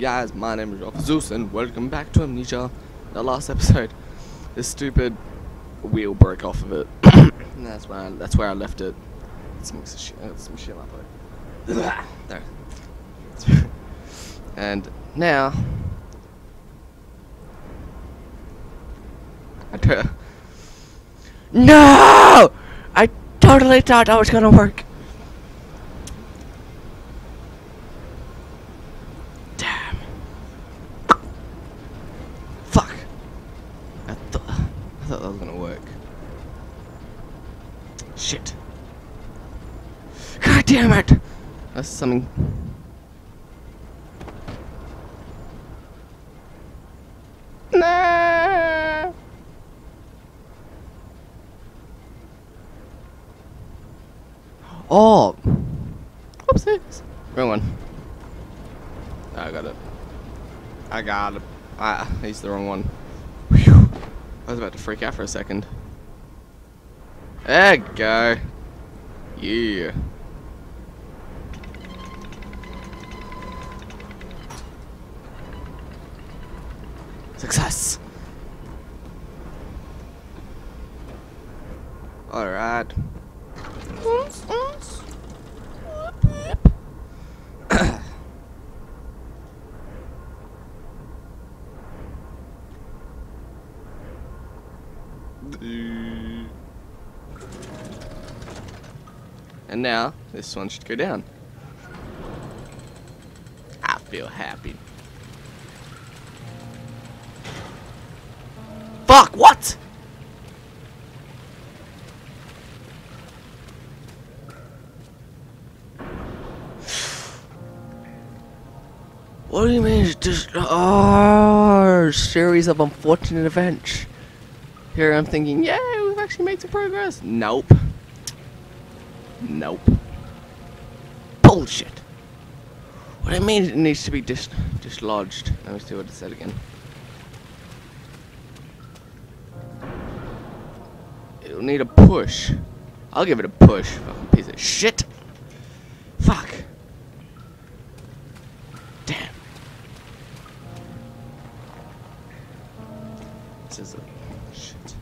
guys? My name is RoFLZeus and welcome back to Amnesia. The last episode, this stupid wheel broke off of it. that's where I, that's where I left it. Let's shit, uh, some shit up there. there. And now, I. No! I totally thought that was gonna work. Damn. Fuck. I thought I thought that was gonna work. Shit. God damn it! That's something. Nah. Oh. Whoopsies. Wrong one. I got it. I got it. Ah, he's the wrong one. I was about to freak out for a second. There go. Yeah. Success. Alright. Uh, and now, this one should go down. I feel happy. Fuck, what? What do you mean it's just oh, series of unfortunate events? Here I'm thinking, yeah, we've actually made some progress. Nope. Nope. Bullshit. What I mean it needs to be dis dislodged. Let me see what it said again. It'll need a push. I'll give it a push. Fucking piece of shit. Fuck. Damn. This is a Oh, shit.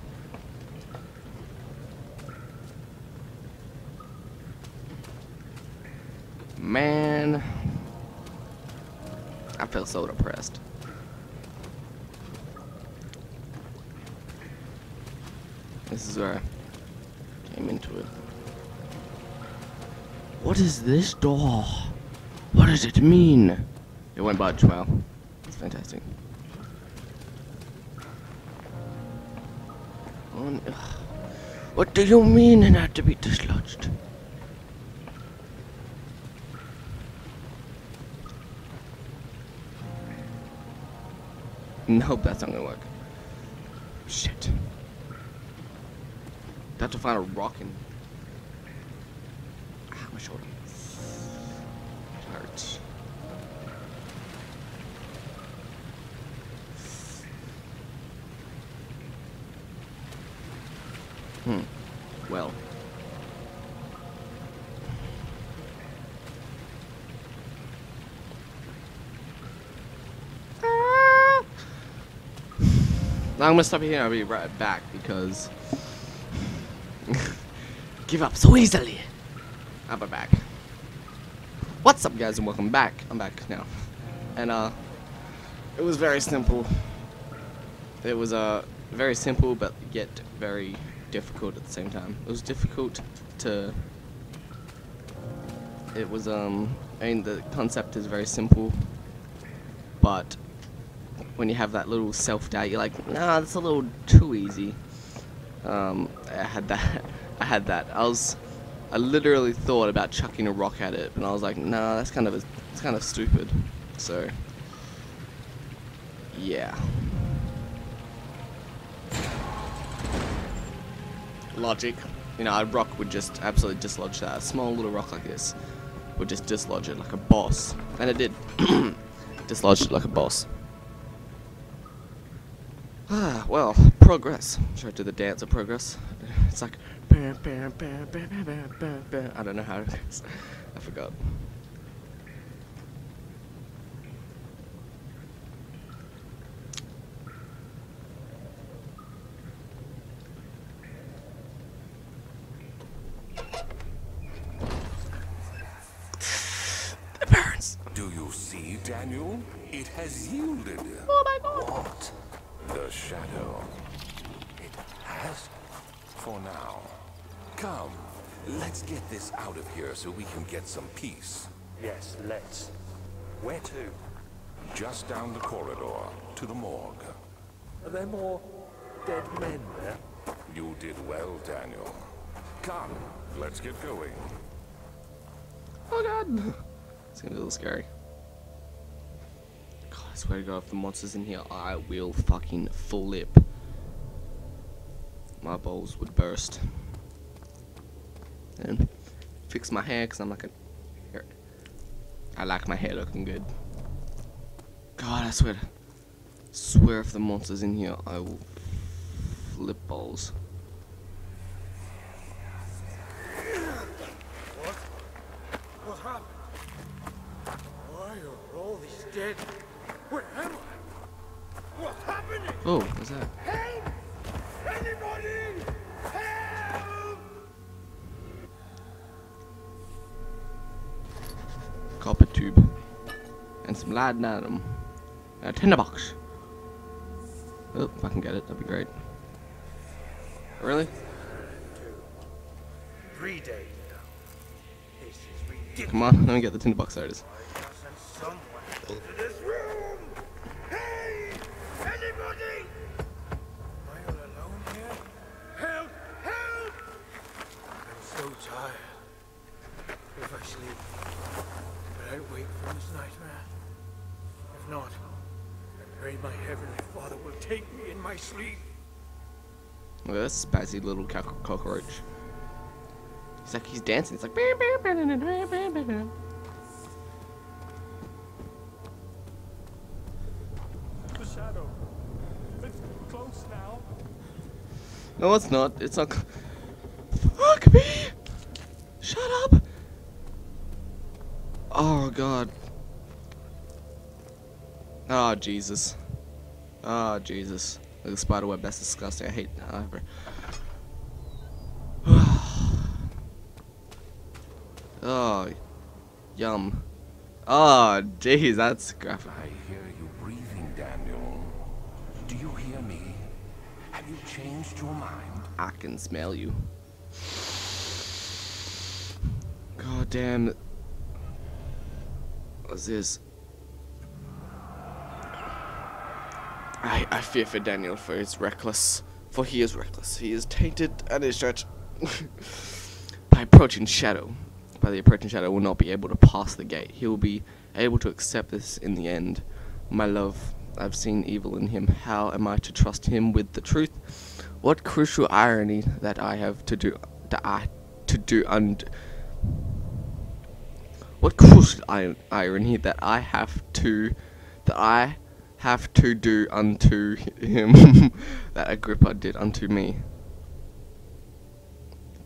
Man. I feel so depressed. This is where I came into it. What is this door? What does it mean? It went budge, wow. It's fantastic. On- ugh. What do you mean it had to be dislodged? Nope, that's not gonna work. Shit. Got to find a rock and. Ah, my shoulder. It hurts. Hmm. Well. Now I'm gonna stop here I'll be right back because give up so easily. I'll be back. What's up guys and welcome back. I'm back now. And uh it was very simple. It was uh very simple but yet very difficult at the same time. It was difficult to it was um I mean the concept is very simple but when you have that little self-doubt you're like nah that's a little too easy. Um, I had that I had that. I was I literally thought about chucking a rock at it and I was like nah that's kind of a, it's kind of stupid. So yeah logic you know a rock would just absolutely dislodge that a small little rock like this would just dislodge it like a boss and it did dislodged it like a boss Ah, well, progress. Should I do the dance of progress? It's like. I don't know how it is. I forgot. You see, Daniel? It has. Oh my god! What? The shadow. It has? For now. Come, let's get this out of here so we can get some peace. Yes, let's. Where to? Just down the corridor, to the morgue. Are there more dead men there? You did well, Daniel. Come, let's get going. Oh god! It's gonna be a little scary. Swear to god, if the monster's in here, I will fucking flip. My balls would burst. And fix my hair, because I'm like gonna... I like my hair looking good. God, I swear. Swear if the monster's in here, I will flip balls. What? What happened? Why are all these dead? Where am I? What's happening? Oh, what's that? Help! Anybody! Help! copper tube and some laudanum. A tinderbox. Oh, if I can get it, that'd be great. Really? Three days now. This is. Come on, let me get the tinderbox. There it is. I must send someone into this room! Hey! Anybody! Am I all alone here? Help! Help! I'm so tired. If I sleep, will I wake from this nightmare? If not, I pray my heavenly Father will take me in my sleep. Look at this spazzy little cock- cockroach. He's like, he's dancing. It's like. The shadow. It's close now. No, it's not. It's not. Fuck me! Shut up! Oh god. Oh Jesus. Oh Jesus. Look at spider web. That's disgusting. I hate. However. oh, yum. Oh, jeez, that's graphic. I hear you breathing, Daniel. Do you hear me? Have you changed your mind? I can smell you. God damn. What's this? I, I fear for Daniel, for his reckless. For he is reckless. He is tainted and is judged by approaching shadow. By the approaching shadow, will not be able to pass the gate. He will be able to accept this in the end. My love, I've seen evil in him. How am I to trust him with the truth? What crucial irony that I have to do, that I to do und. What crucial irony that I have to, that I have to do unto him that Agrippa did unto me.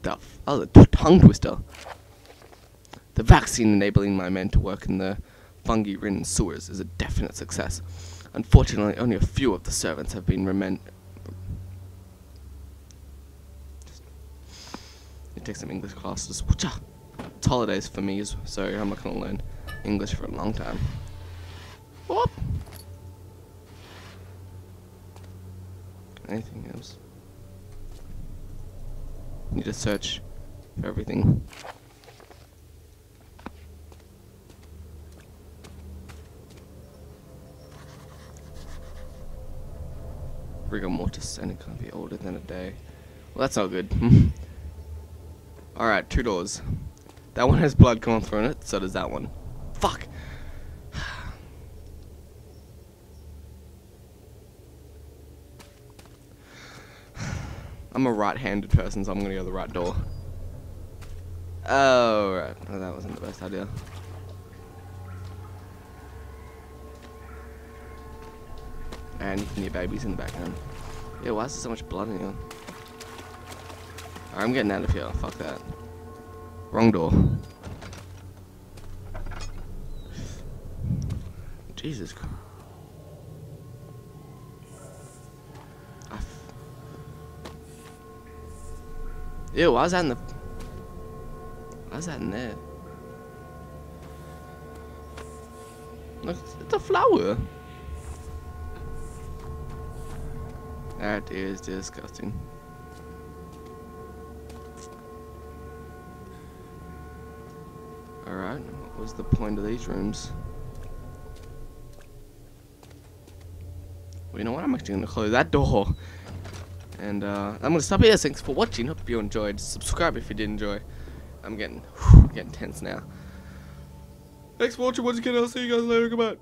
The f- oh, the tongue twister. The vaccine enabling my men to work in the fungi-ridden sewers is a definite success. Unfortunately, only a few of the servants have been remen- You take some English classes. It's holidays for me, so I'm not gonna learn English for a long time. Whoop. Anything else? Need to search for everything. Rigor mortis, and it can't be older than a day. Well, that's not good. Alright, two doors. That one has blood coming through in it, so does that one. Fuck! I'm a right-handed person, so I'm gonna go the right door. Oh, right. That wasn't the best idea. And you can hear babies in the background. Yeah, why is there so much blood in here? I'm getting out of here. Fuck that. Wrong door. Jesus Christ. Ew, why is that in the... Why is that in there? Look, it's a flower. That is disgusting. Alright, what was the point of these rooms? Well, you know what? I'm actually going to close that door. And uh, I'm to stop here. Thanks for watching. Hope you enjoyed. Subscribe if you did enjoy. I'm getting, whew, getting tense now. Thanks for watching once again. I'll see you guys later. Goodbye.